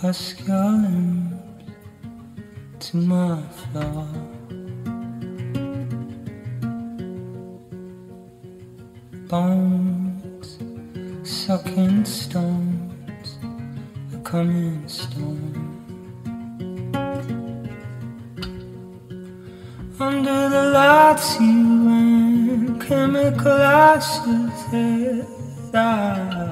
Husk your limbs to my floor. Bones sucking stones, a coming storm. Under the lights you went, chemical ashes that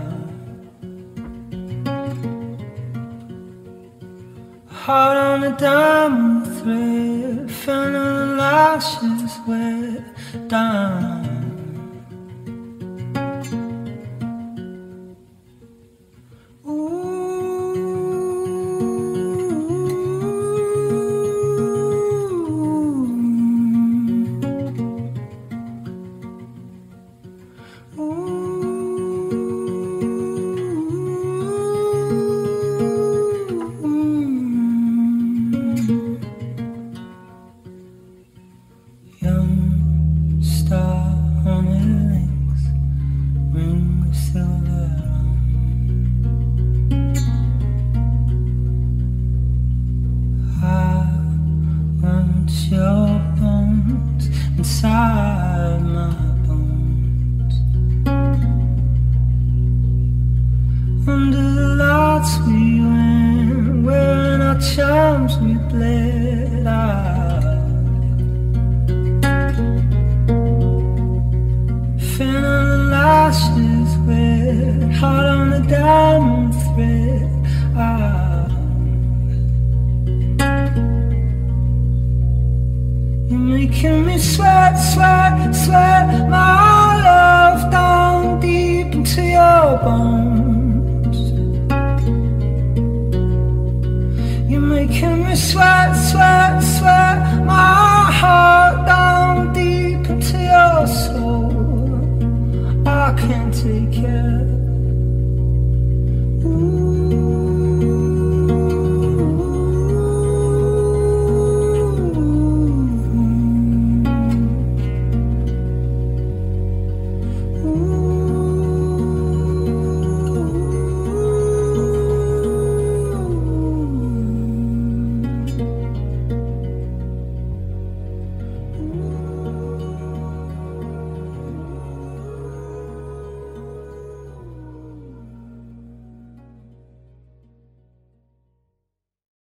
I Heart on a diamond thread, feeling lashes wet down. Young your bones inside my bones. Under the lights we went, wearing our charms we bled out. The lashes wet, heart on a diamond making me sweat, sweat, sweat. My love down deep into your bones. You're making me sweat, sweat, sweat. My heart